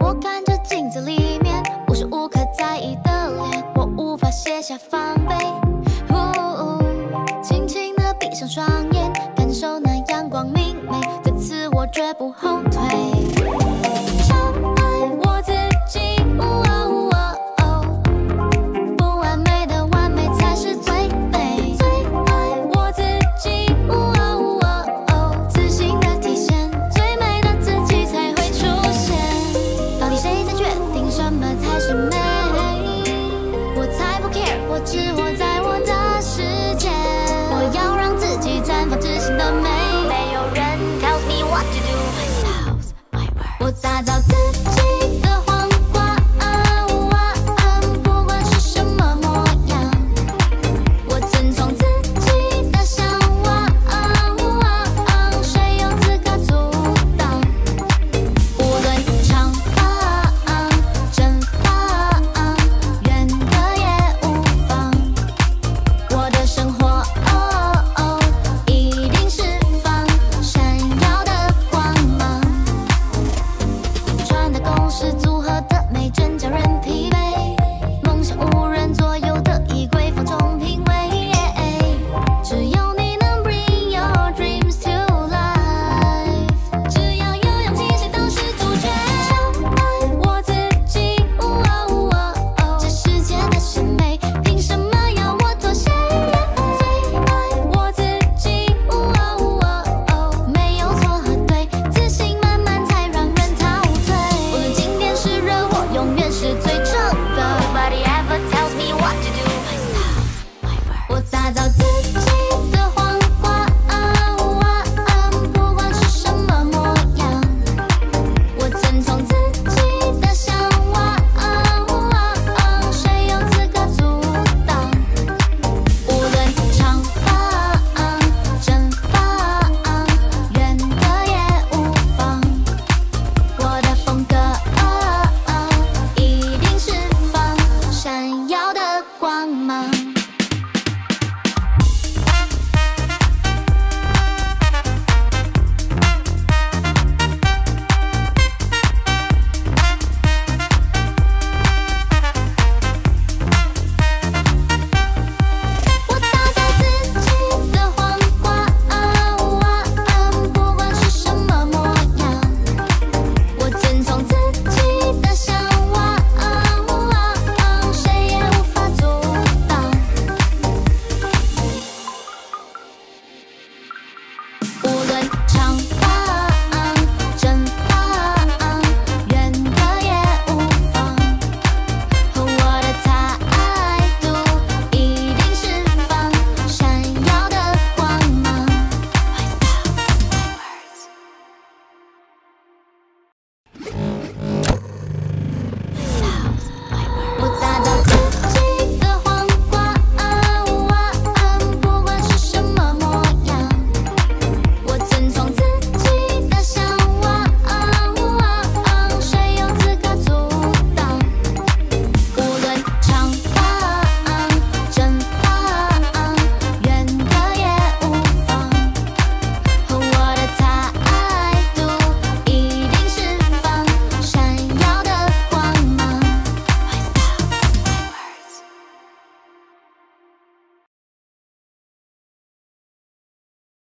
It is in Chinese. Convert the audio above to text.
我看着镜子里面无时无刻在意的脸，我无法卸下防备。轻轻地闭上双眼，感受那阳光明媚，这次我绝不后退，超爱我自己。我知我在。